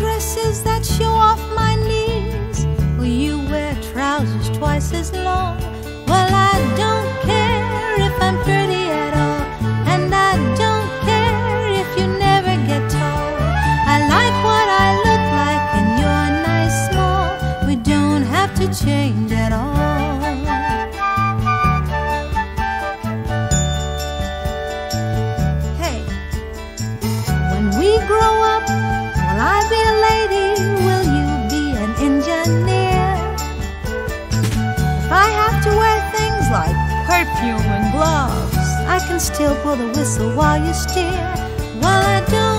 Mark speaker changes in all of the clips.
Speaker 1: dresses that show off my knees. Will you wear trousers twice as long? Well, I don't care if I'm pretty at all, and I don't care if you never get tall. I like what I look like, and you're nice small. We don't have to change at all. I be a lady? Will you be an engineer? If I have to wear things like perfume and gloves, I can still blow the whistle while you steer. Well, I don't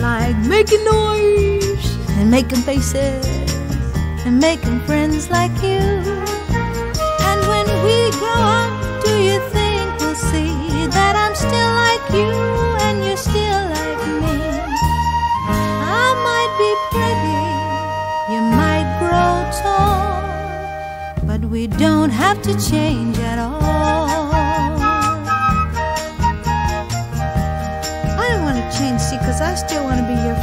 Speaker 1: Like making noise and making faces and making friends like you. And when we grow up, do you think we'll see that I'm still like you and you're still like me? I might be pretty, you might grow tall, but we don't have to change Because I still want to be your